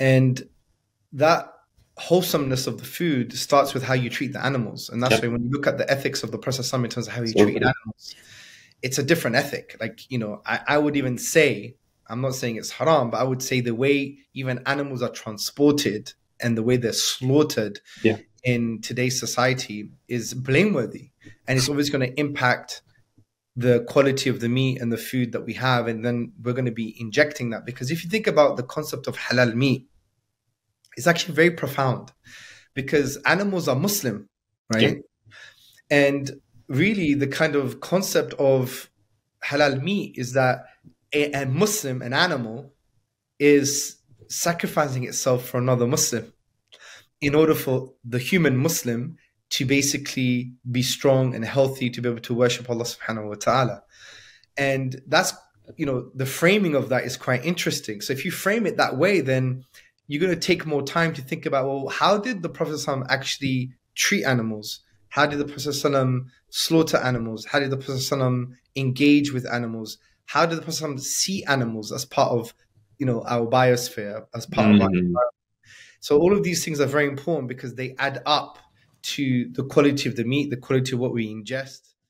And that wholesomeness of the food starts with how you treat the animals. And that's yep. why when you look at the ethics of the Prophet in terms of how he treated animals, it's a different ethic. Like, you know, I, I would even say, I'm not saying it's haram, but I would say the way even animals are transported and the way they're slaughtered yeah. in today's society is blameworthy. And it's always going to impact the quality of the meat and the food that we have. And then we're going to be injecting that. Because if you think about the concept of halal meat, it's actually very profound because animals are Muslim, right? Yeah. And really, the kind of concept of halal meat is that a, a Muslim, an animal, is sacrificing itself for another Muslim in order for the human Muslim to basically be strong and healthy to be able to worship Allah subhanahu wa ta'ala. And that's, you know, the framing of that is quite interesting. So if you frame it that way, then you're going to take more time to think about, well, how did the Prophet actually treat animals? How did the Prophet slaughter animals? How did the Prophet engage with animals? How did the Prophet see animals as part of, you know, our biosphere, as part mm-hmm. of our mm-hmm. environment? So all of these things are very important because they add up to the quality of the meat, the quality of what we ingest.